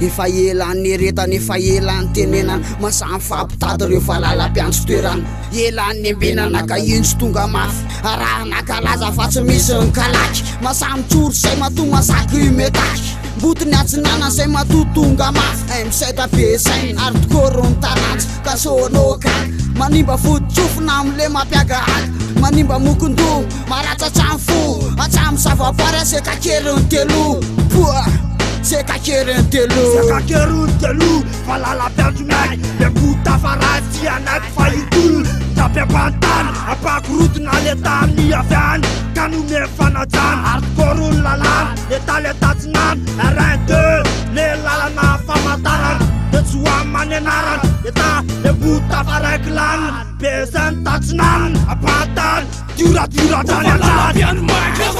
efa elan'n eretany efa elan'ny tenenana masamy fampitady rehofa alalam-pianjo toerana elanny mbenanaka inso tonga mafy araha nakalaza fa tsy misy ny kalaky masamy tsoro say mato masak imetaky mbotiny ajinanany zay mato tonga mafy a misaitabe saiartkoro ny trano kasonoka manimba voditofona amle mampiaga a manimba mokondoo maratsatamy fo atamyaaoarse kakeryny telooa eakeekakeron telo falalapidromak le botafara tianaky faitolo dapipantany apakorotognaletamiafagna kanome fanajany akorono lalan letale tatrinan rnte lelalagna famatarana lesoa manenarana eta le botafaraikilan bezan tatrinan apatan tirairatnn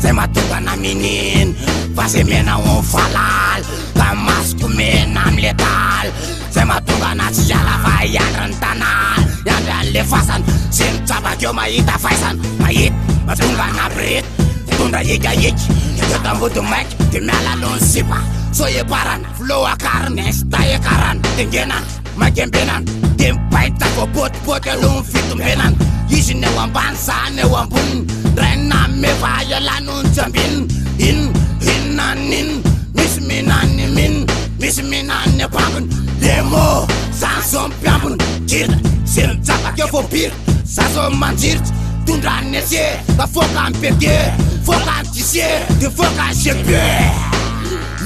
se matunga na minin pase me naofalal kamaskume namletal sematunga nasialavayanrntana anralefasan sem sabakio maitafaisan mait matungagabri tundayigayig otabutu ma temialalonsipaso eparan loakarnetaekaran tegena makebenan e aitako botpotelomfitbenan yisine wabansane wab r na mealanun tmbi ina nin misminanmin mismina nepampn lemo sanson papn tir si sakake fo pir sazo mantir tunda nes k fkam pke fkan tis te fkans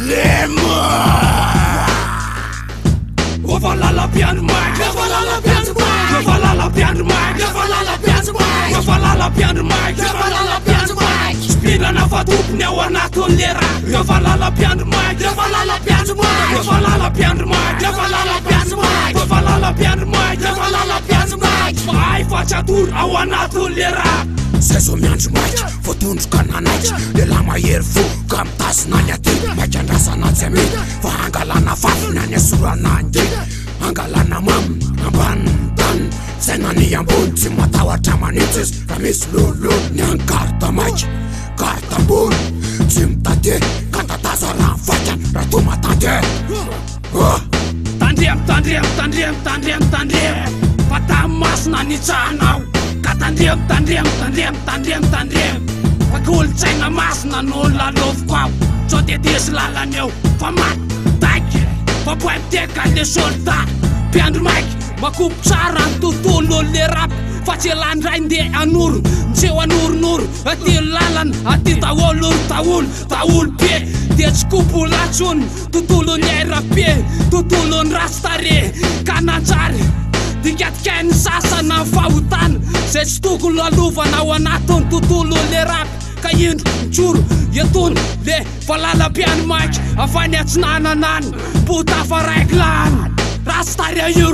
lem sa zo miandro maika fatondrokananaky lelamaery fo ka mitasonany ati maiandrasanay aminy fa angalana fafinany asoroanan angalanamami ambanian say naniabony ty mataoatraman ramisy lololo ny an karta maiartbony akaaazvanahtatandremtanemaemnetandrem fatamy masina nytsanao ka tandremtandremtaemtanremtandremo fakolotsaina masina nol lalovoko ao sotetesy lalany eo fa maaik fapoatakale solita mpiandromaiky makopotsaranytontoloe fa tsy lanydrayndiha anoro nseho anoronoro ati ny lalana atytaoloro taholo taholo be di tsikopolatsony tontolon'ny airabe tontolon'ny rastare kananjary dikatikany sasana fahotana zay tsy tokolo alovana ao anatny tontolole rap kaindro mitoro atono le valalapianymaika afany atsinananan potafaraik lahna rastaryi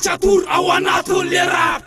chatur awanatul tolera